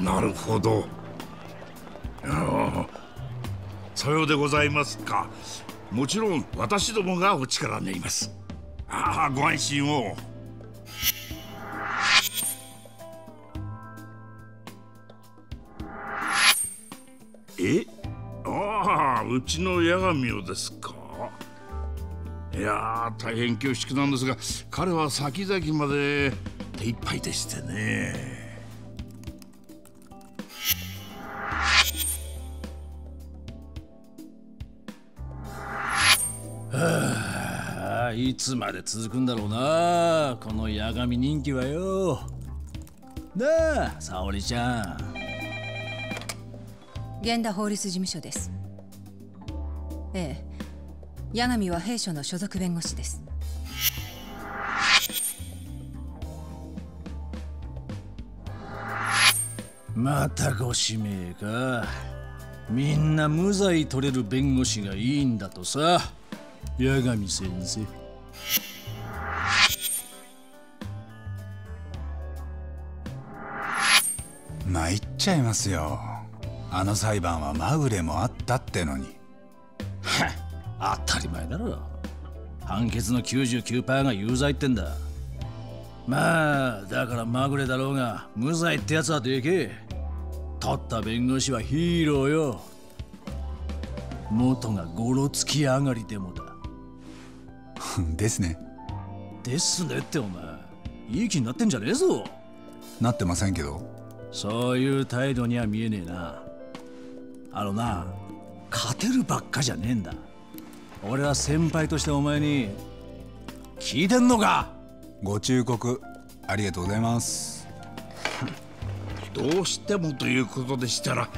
なるほど。さようでございますか。もちろん私どもがお力になります。ああご安心を。うちの八神をですか？いや大変恐縮なんですが彼は先々まで手一杯でしてね。はあいつまで続くんだろうなこの八神人気はよ。なあ沙織ちゃん。源田法律事務所ですええ。八神は弊社の所属弁護士です。またご指名か。みんな無罪取れる弁護士がいいんだとさ。八神先生。参っちゃいますよ。あの裁判はまぐれもあったってのにり前だろ判決の99%が有罪ってんだ。まあだからまぐれだろうが無罪ってやつはでけえ。取った弁護士はヒーローよ。元がゴロつき上がりでもだ。ですね。ですねってお前いい気になってんじゃねえぞ。なってませんけど。そういう態度には見えねえな。あのな勝てるばっかじゃねえんだ俺は先輩としてお前に聞いてんのか?ご忠告ありがとうございます。どうしてもということでしたら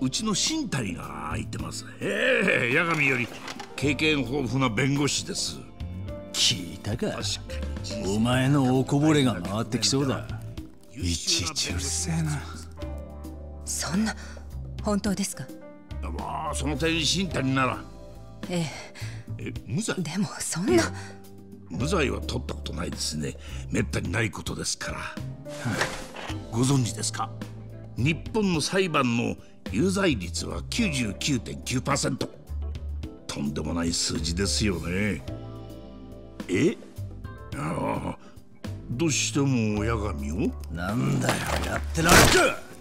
うちの新谷が空いてます。ええ八神より経験豊富な弁護士です。聞いたか。お前のおこぼれが回ってきそうだ。いちいちうるせえな。そんな本当ですか？まあその点新谷ならええ。無罪？えでもそんな。無罪は取ったことないですね。めったにないことですから、ご存知ですか？日本の裁判の有罪率は99.9%とんでもない数字ですよね。え？ああ。どうしても八神を？なんだよやってられる。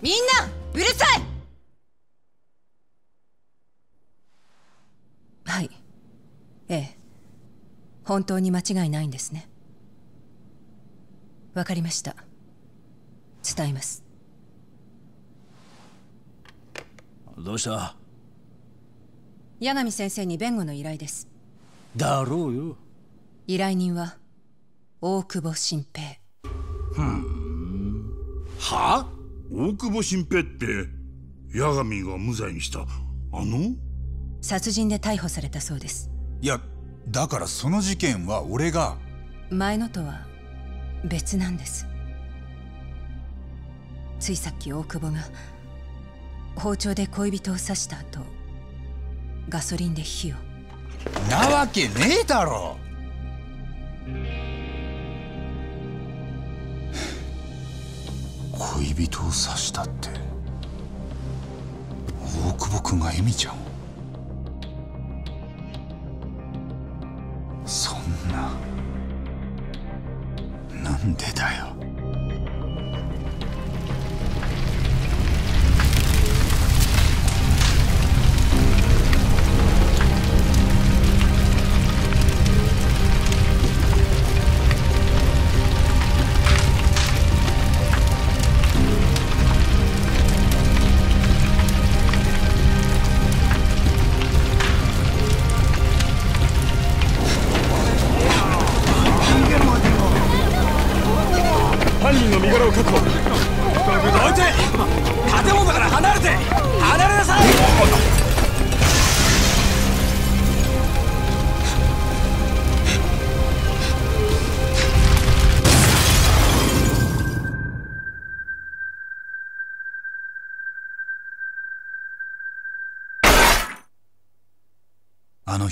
みんなうるさいはいええ本当に間違いないんですね。わかりました。伝えます。どうした？八神先生に弁護の依頼です。だろうよ。依頼人は大久保新平。は？大久保新平って八神が無罪にしたあの？殺人で逮捕されたそうです。いやだからその事件は俺が前のとは別なんです。ついさっき大久保が包丁で恋人を刺した後ガソリンで火を。なわけねえだろ！恋人を刺したって大久保君がエミちゃんをそんな。なんでだよ。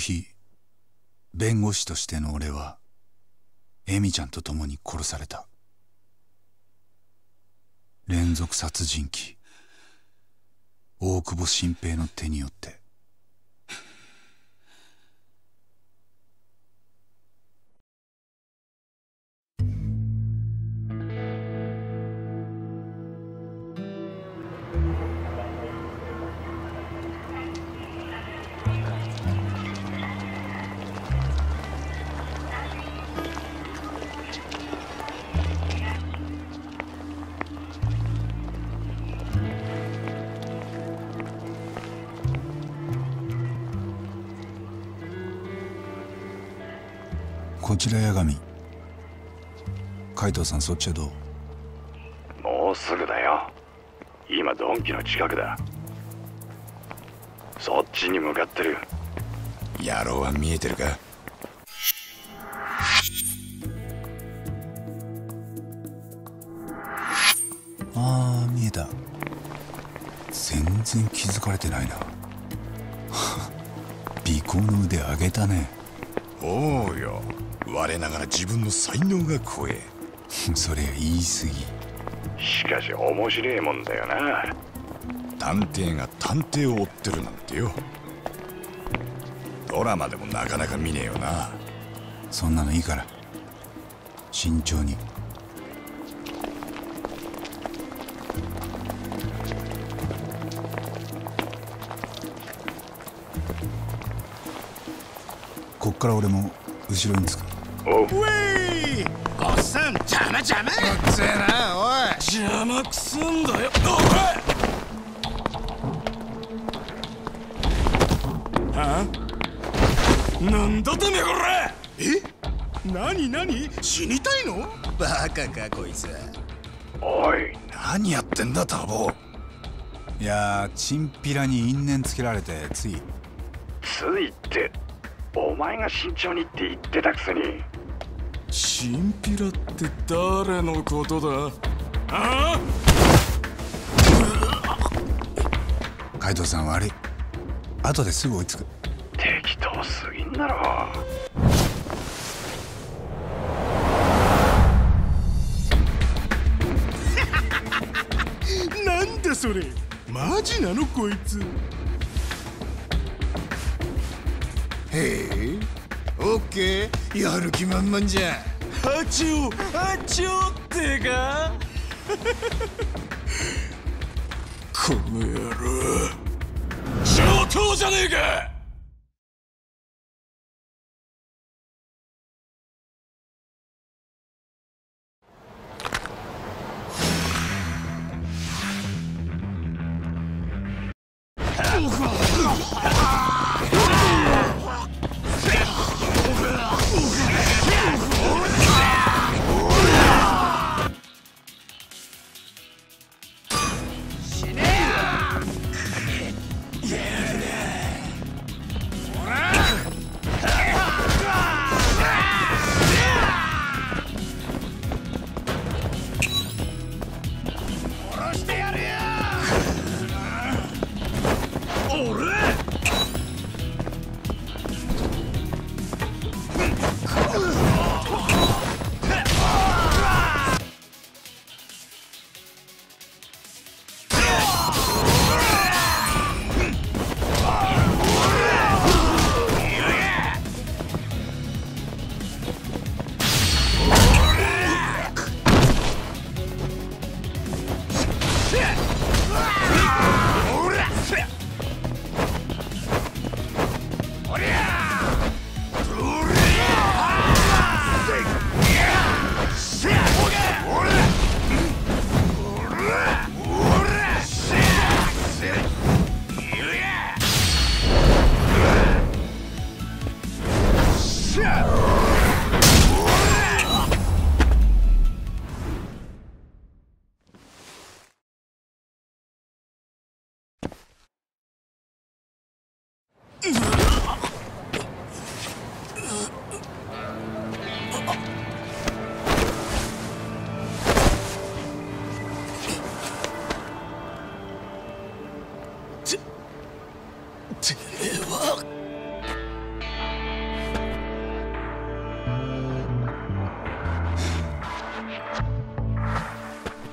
日弁護士としての俺はエミちゃんと共に殺された。連続殺人鬼大久保新平の手によって。こちら八神。海藤さんそっちはどう？もうすぐだよ。今ドンキの近くだ。そっちに向かってる。野郎は見えてるか？ああ見えた。全然気づかれてないな。尾行の腕上げたね。おうよ我ながら自分の才能が怖えそれは言い過しかし面白いもんだよな。探偵が探偵を追ってるなんてよ。ドラマでもなかなか見ねえよな。ぎそんなのいいから。慎重に。こっから俺も後ろにつくおうおっさん邪魔邪魔せえなおい。邪魔くすんだよなんだてめえこれえ何何死にたい。のバカかこい。つおい。何やってんだタボい。やチンピラに因縁つけられてつい。つい。っ前が慎重にって言ってたくせに。チンピラって誰のことだ？あ？海藤さん悪い後ですぐ追いつく。適当すぎんだろ。なんだそれ？マジなのこいつ。へえオッケー。やる気満々じゃ。ハチョウハチョウってか？この野郎。上等じゃねえか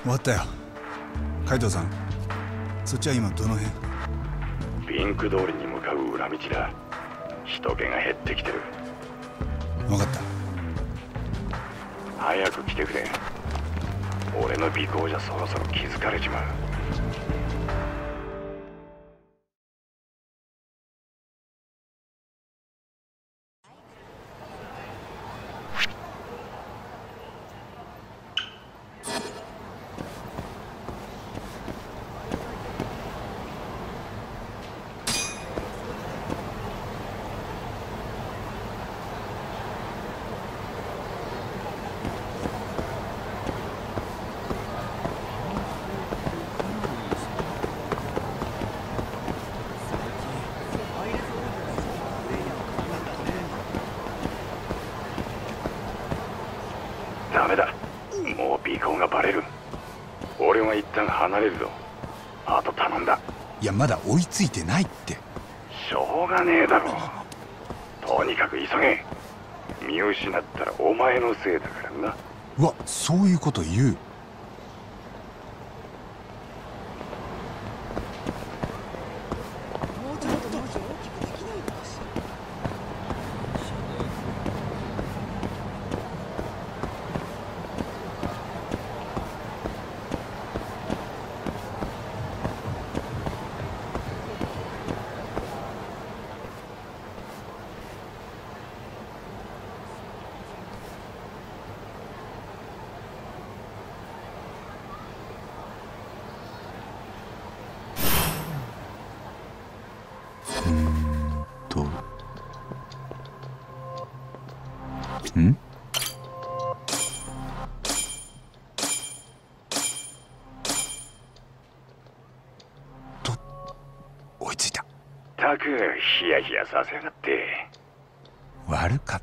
終わったよ。海藤さんそっちは今どの辺？ピンク通りに向かう裏道だ。人気が減ってきてる。分かった。早く来てくれ。俺の尾行じゃそろそろ気づかれちまうメだ。もう尾行がバレる。俺は一旦離れるぞ。あと頼んだ。いやまだ追いついてないって。しょうがねえだろ。とにかく急げ。見失ったらお前のせいだからな。うわそういうこと言うん？と追いついた。たくヒヤヒヤさせやがって。悪かっ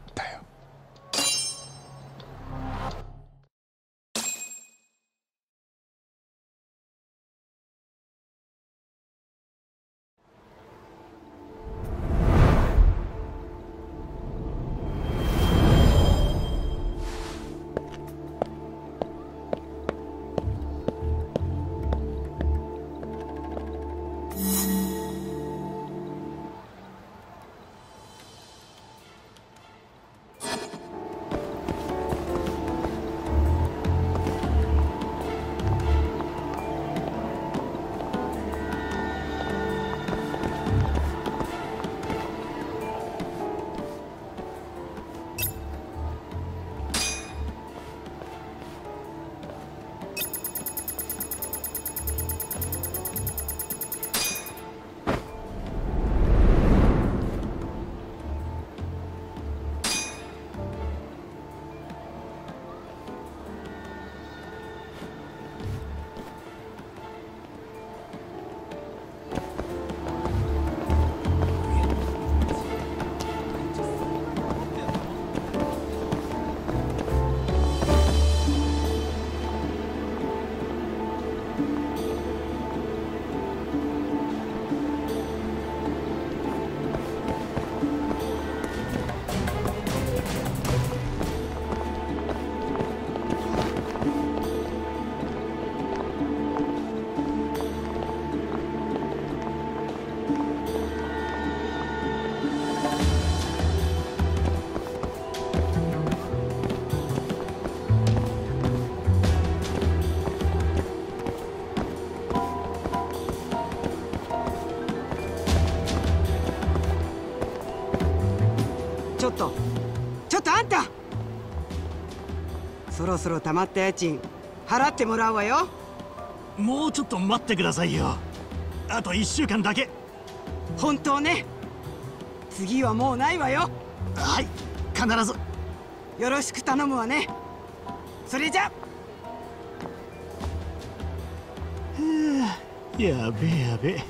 ろそろ溜まった家賃払ってもらうわよ。もうちょっと待ってくださいよ。あと1週間だけ。本当ね。次はもうないわよ。はい必ず。よろしく頼むわね。それじゃ。やべえやべえ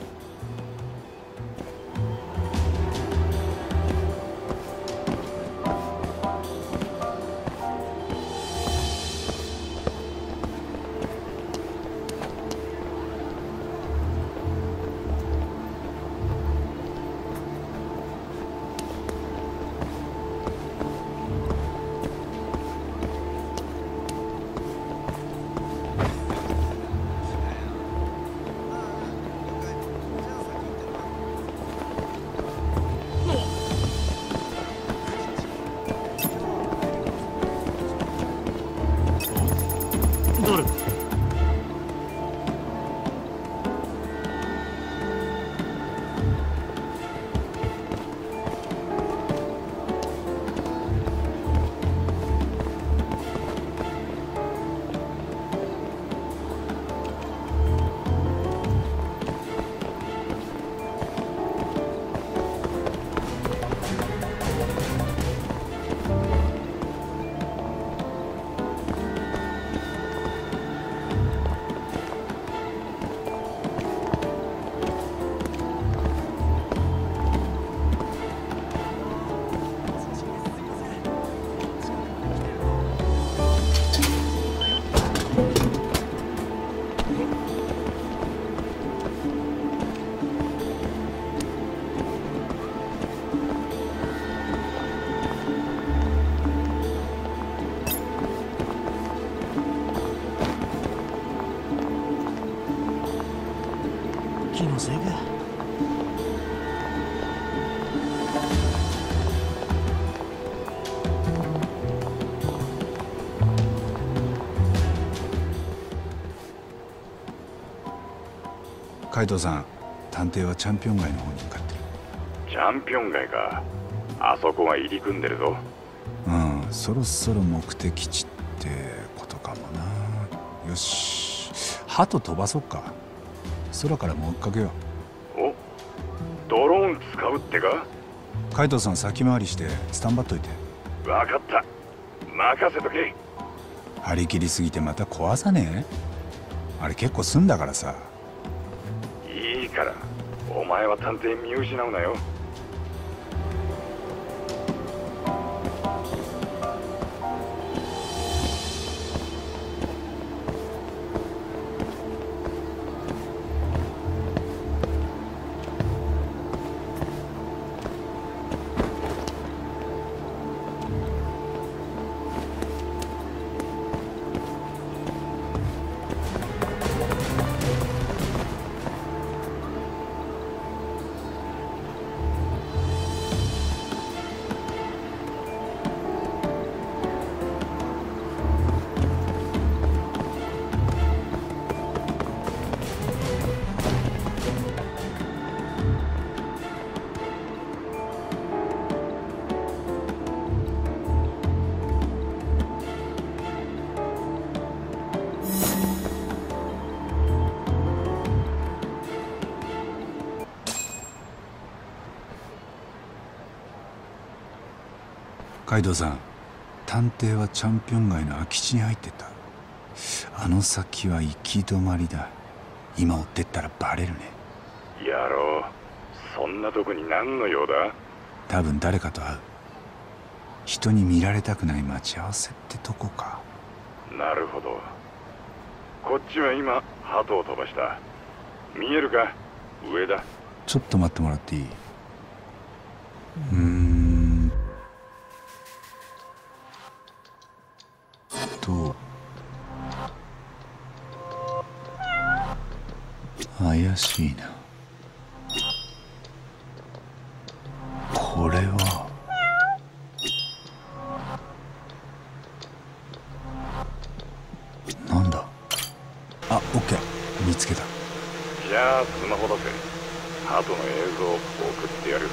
のせいか。海藤さん探偵はチャンピオン街の方に向かってる。チャンピオン街か。あそこは入り組んでるぞ。うんそろそろ目的地ってことかもな。よし。鳩飛ばそっか空からもっかけよおドローン使うってか？う海藤さん先回りしてスタンバっといて。分かった。任せとけ。張り切りすぎてまた壊さねえ？あれ結構済んだからさ。いいから。お前は探偵見失うなよ海藤さん探偵はチャンピオン街の空き地に入ってた。あの先は行き止まりだ。今追ってったらバレるね。野郎そんなとこに何の用だ？多分誰かと会う。人に見られたくない待ち合わせってとこか。なるほど。こっちは今鳩を飛ばした。見えるか？上だ。ちょっと待ってもらっていい？うーんあオッケー見つけた。じゃあスマホ出せ鳩の映像を送ってやる。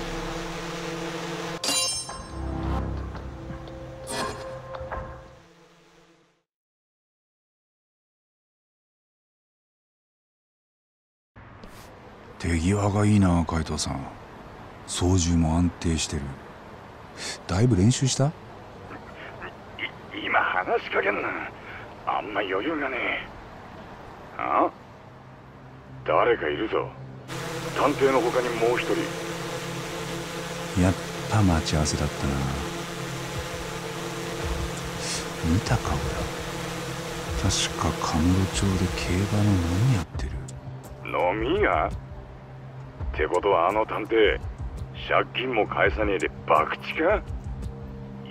手際がいいな海藤さん。操縦も安定してる。だいぶ練習した？い今話しかけんな。あんま余裕がねえあ？誰かいるぞ。探偵の他にもう一人。やっぱ待ち合わせだったな。見た顔だ確かカムロ町で競馬の飲みやってる。飲み屋？ってことはあの探偵借金も返さねえで博打か？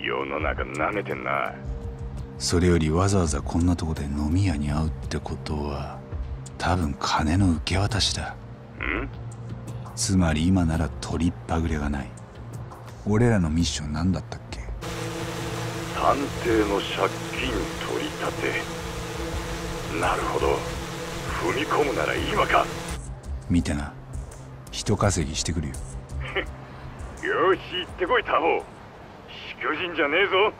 世の中舐めてんなそれよりわざわざこんなとこで飲み屋に会うってことは多分金の受け渡しだ。ん？つまり今なら取りっぱぐれがない。俺らのミッション何だったっけ？探偵の借金取り立て。なるほど。踏み込むなら今か。見てな。人稼ぎしてくるよ。よし行ってこいタホ祝人じゃねえぞ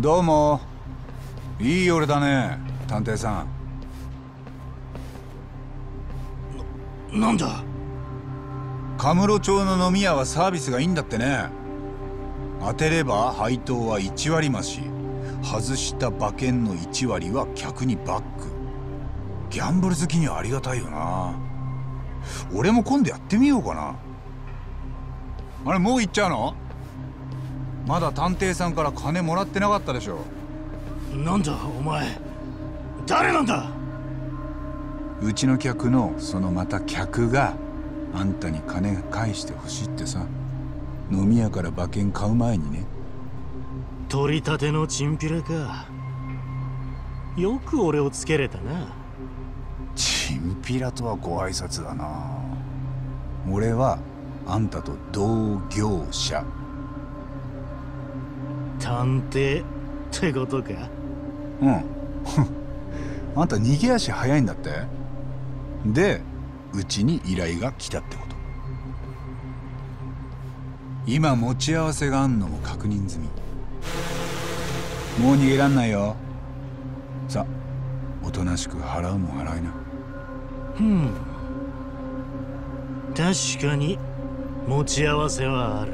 どうも。いい夜だね探偵さん。なんだカムロ町の飲み屋はサービスがいいんだってね。当てれば配当は1割増し。外した馬券の1割は客にバック。ギャンブル好きにはありがたいよな。俺も今度やってみようかな。あれもう行っちゃうの？まだ探偵さんから金もらってなかったでしょ。なんだお前。誰なんだ。うちの客のそのまた客があんたに金返してほしいってさ。飲み屋から馬券買う前にね。取り立てのチンピラか。よく俺をつけれたな。チンピラとはご挨拶だな。俺はあんたと同業者探偵ってことか？うん。あんた逃げ足早いんだって？でうちに依頼が来たってこと。今持ち合わせがあんのも確認済み。もう逃げらんないよ。さおとなしく払うもん払いな。うん。確かに持ち合わせはある。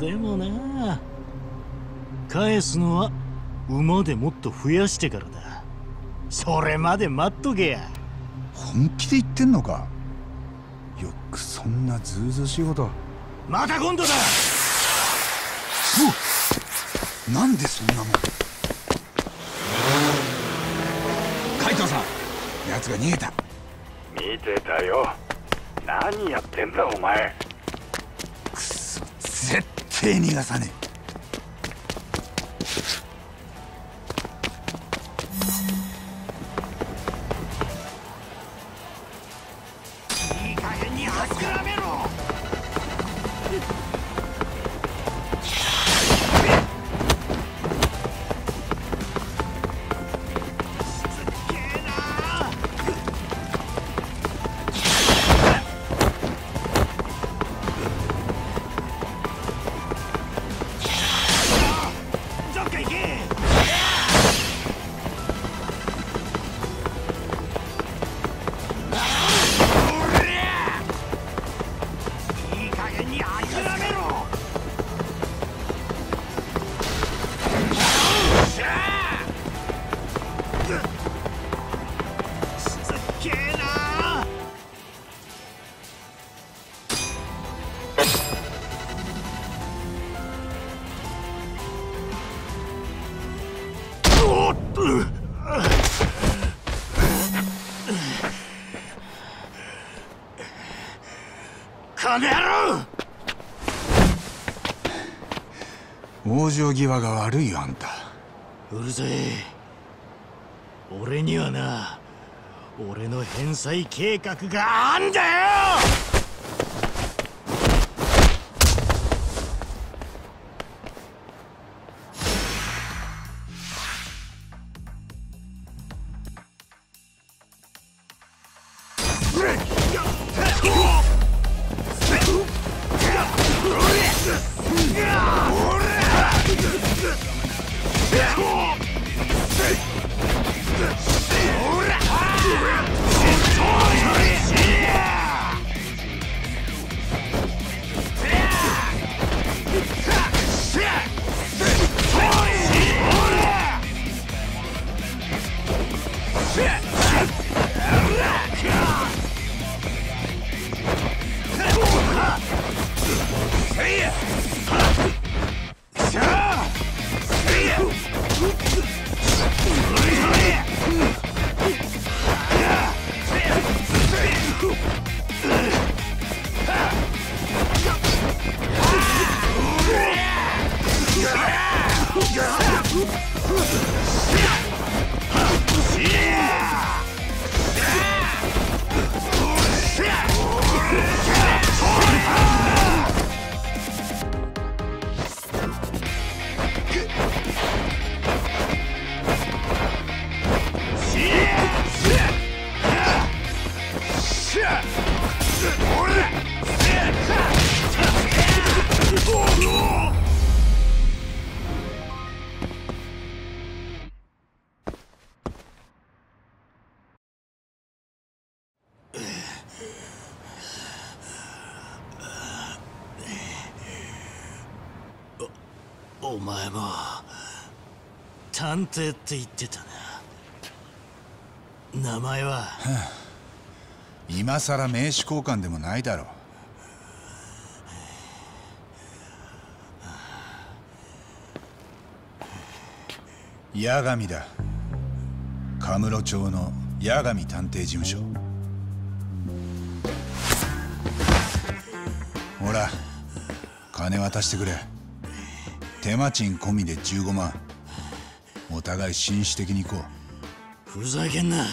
でもな返すのは馬でもっと増やしてからだ。それまで待っとけや。本気で言ってんのか？よくそんなずうずうしいこと。また今度だ。うなんでそんなもん。海藤さん。奴が逃げた。見てたよ。何やってんだお前。くそ絶対逃がさねい金野郎。往生際が悪いよあんた。うるせえ。俺にはな俺の返済計画があんだよ！探偵って言ってたな。名前は？今さら名刺交換でもないだろう。八神だ。カムロ町の八神探偵事務所。ほら金渡してくれ。手間賃込みで15万。お互い紳士的に行こう。ふざけんな。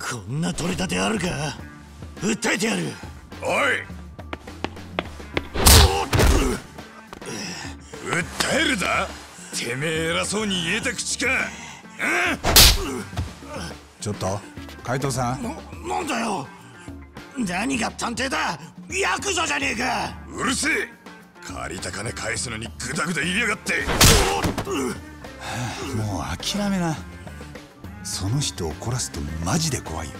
こんな取り立てあるか。訴えてやる。おい。訴えるだ。てめえ偉そうに言えた口か。ちょっと海藤さん。ななんだよ。何が探偵だ。ヤクザじゃねえか。うるせえ。借りた金返すのにグダグダ言いやがってもう諦めな。その人を怒らすとマジで怖いよ。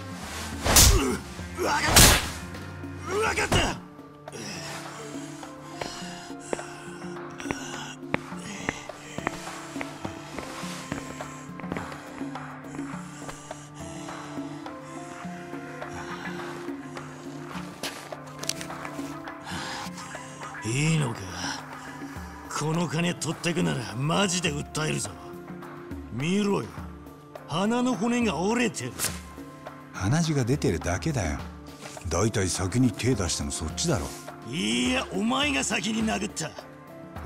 分かった。分かった。の金取ってくならマジで訴えるぞ。見ろよ。鼻の骨が折れてる。鼻血が出てるだけだよ。だいたい先に手出したのそっちだろ。いやお前が先に殴った。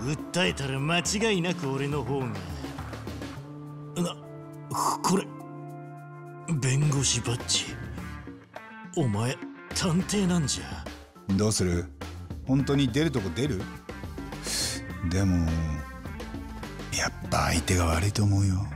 訴えたら間違いなく俺の方が。なこれ弁護士バッジ。お前探偵なんじゃ。どうする？本当に出るとこ出る？でもやっぱ相手が悪いと思うよ。